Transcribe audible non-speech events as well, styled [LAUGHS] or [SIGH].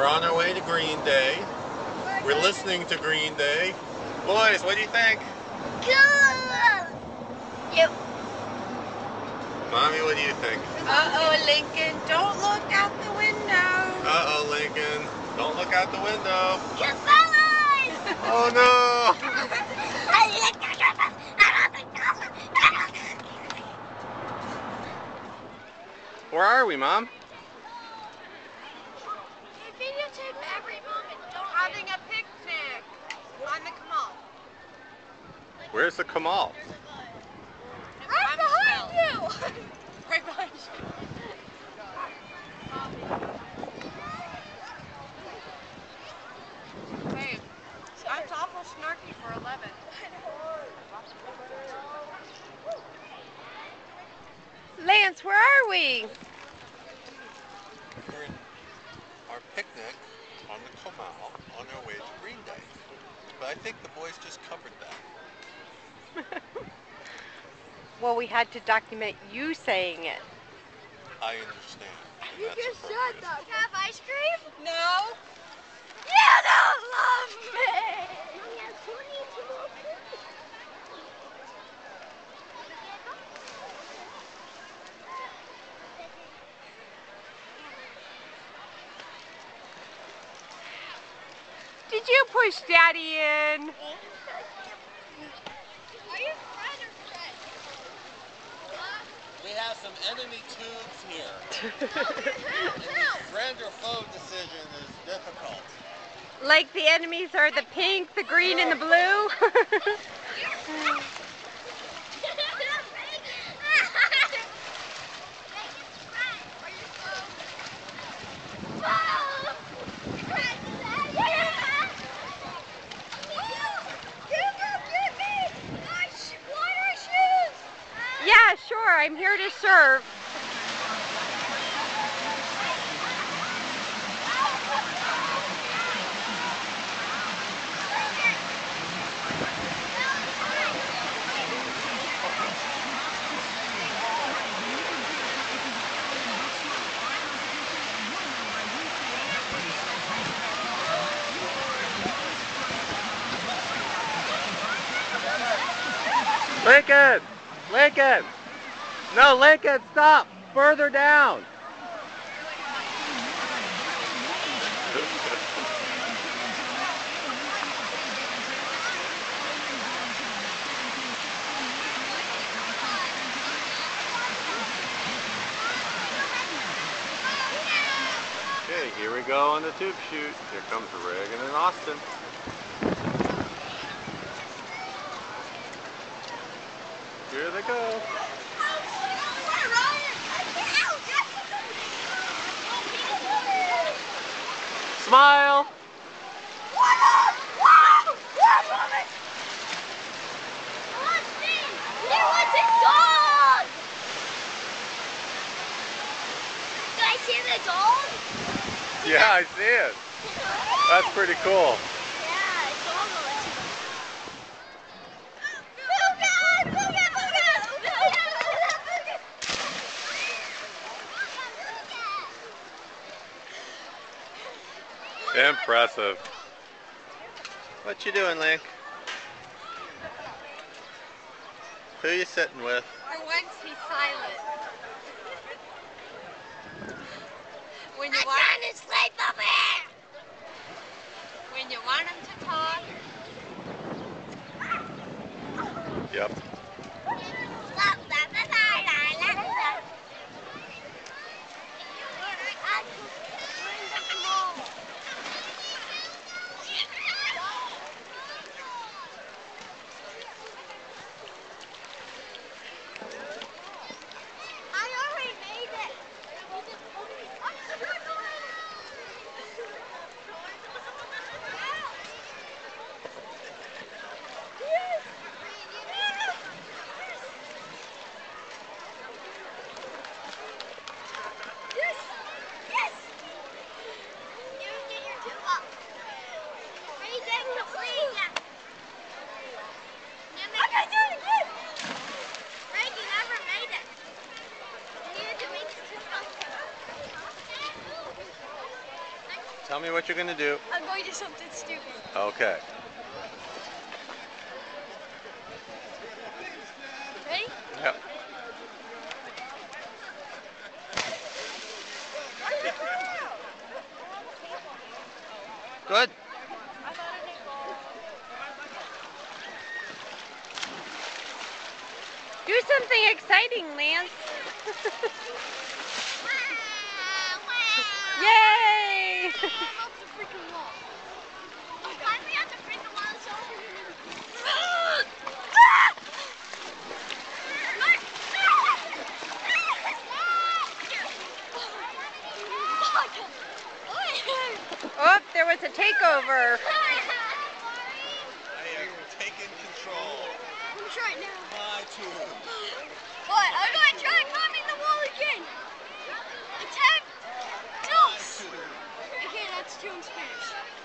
We're on our way to Green Day. We're listening to Green Day. Boys, what do you think? Cool! Yep. Mommy, what do you think? Uh-oh, Lincoln, don't look out the window. Uh-oh, Lincoln. Don't look out the window. Goodbye! Oh no! [LAUGHS] Where are we, Mom? videotape every moment. Don't Having a picnic on the Kamal. Where's the Kamal? right behind you. [LAUGHS] Right behind you. Hey, that's awful snarky for 11. Lance, where are we? We're in our picnic on the Kamal on our way to Green Day. But I think the boys just covered that. [LAUGHS] Well, we had to document you saying it. I understand. You that's just said appropriate. that. Have ice cream? No. You don't love me. Did you push Daddy in? Have some enemy tubes here. [LAUGHS] friend or foe decision is difficult. Like the enemies are the pink, the green, and the blue? [LAUGHS] [LAUGHS] sure. I'm here to serve. Lincoln! Lincoln! No, Lincoln, stop! Further down! Okay, here we go on the tube shoot. Here comes Reagan and Austin. Here they go. Smile! Yeah, I see it. That's pretty cool. Impressive. What you doing, Link? Who you sitting with? For once, he's silent. When you I'm want, trying to sleep over here! when you want him to talk, Yep. Tell me what you're gonna do. I'm going to do something stupid. Okay. Ready? Yep. Good. Do something exciting, Lance. [LAUGHS] Yay! Oh, there was a takeover. June Spanish.